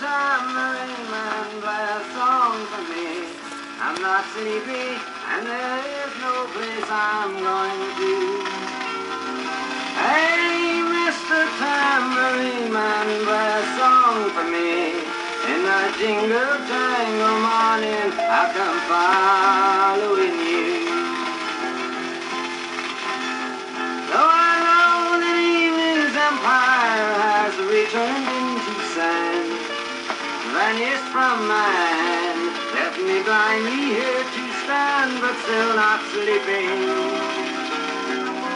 tambourine man, play a song for me. I'm not sleepy, and there is no place I'm going to. Hey, Mr. Tambourine Man, play a song for me. In the jingle jangle morning, I come following you. Vanished from my hand, left me blindly here to stand, but still not sleeping.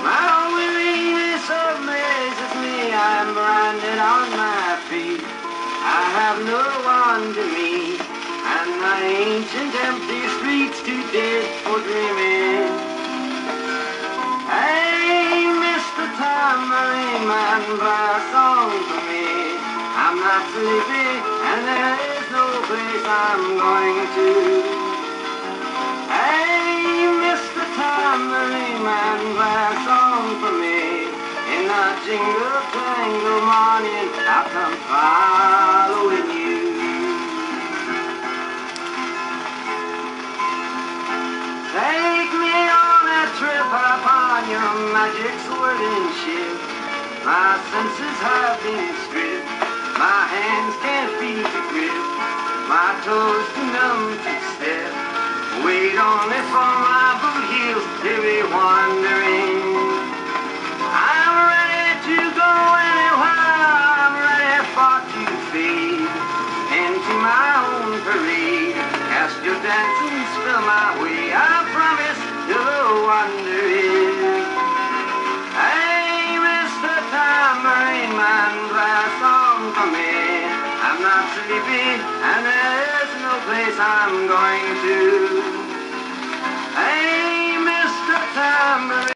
My weariness amazes me, I'm branded on my feet. I have no one to meet, and my ancient empty streets too dead for dreaming. Hey, Mr. Tambourine Man, play a song for me. I'm not sleepy, and there no place I'm going to. Hey, Mr. Tambourine Man, play a song for me. In the jingle jangle morning, I'll come following you. Take me on a trip upon your magic swirling ship. My senses have been stripped. My hands can't toes too numb to step. Wait only for my boot heels to be wandering. I'm ready to go anywhere. I'm ready for to fade into my own parade. Cast your dancing spell my way. I promise to wander in. Hey, Mr. Tambourine Man, a song for me. Not sleepy, and there's no place I'm going to.